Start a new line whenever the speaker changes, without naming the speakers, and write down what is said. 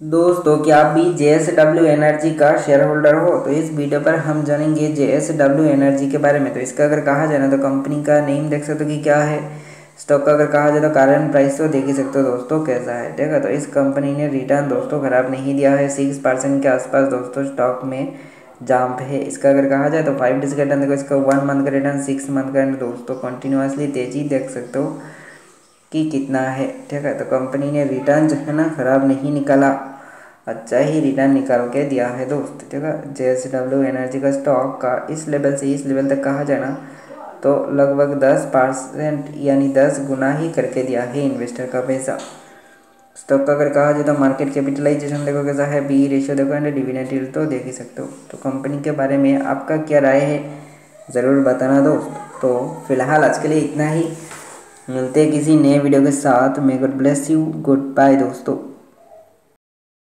दोस्तों, क्या आप भी जे एस डब्ल्यू एनर्जी का शेयर होल्डर हो? तो इस वीडियो पर हम जानेंगे जे एस डब्ल्यू एनर्जी के बारे में। तो इसका अगर कहा जाए ना तो कंपनी का नेम देख सकते हो कि क्या है। स्टॉक का अगर कहा जाए तो कारण प्राइस तो देख ही सकते हो दोस्तों, कैसा है। है तो इस कंपनी ने रिटर्न दोस्तों खराब नहीं दिया है। सिक्स परसेंट के आसपास दोस्तों स्टॉक में जाम्प है। इसका अगर कहा जाए तो फाइव डेज़ का रिटर्न देखो, इसका वन मंथ का रिटर्न सिक्स मंथ का रिटर्न दोस्तों कंटिन्यूसली तेज़ी देख सकते हो। कि कितना है? ठीक है तो कंपनी ने रिटर्न जो है ना, ख़राब नहीं निकाला। अच्छा ही रिटर्न निकाल के दिया है दोस्त। ठीक है जे एस डब्ल्यू एनर्जी का स्टॉक का इस लेवल से इस लेवल तक कहा जाए ना तो लगभग दस परसेंट यानी दस गुना ही करके दिया है इन्वेस्टर का पैसा। स्टॉक का अगर कहा जाए तो मार्केट कैपिटलाइजेशन देखो कैसा है बी रेशियो देखो एंड डिविडेंड तो देख ही सकते हो। तो कंपनी के बारे में आपका क्या राय है, ज़रूर बताना दोस्त। तो फ़िलहाल आज के लिए इतना ही। मिलते हैं किसी नए वीडियो के साथ। May God bless you good bye दोस्तों.